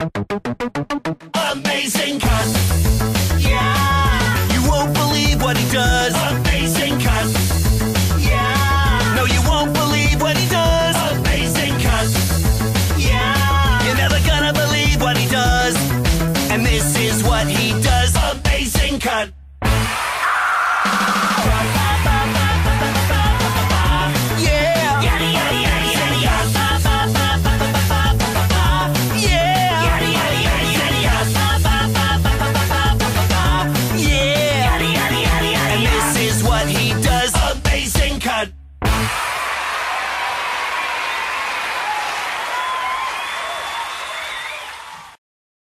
Amazing cat. Yeah. You won't believe what he does. Amazing cat. Yeah. No, you won't believe what he does. Amazing cat. Yeah. You're never gonna believe what he does. And this is what he does. Amazing cat.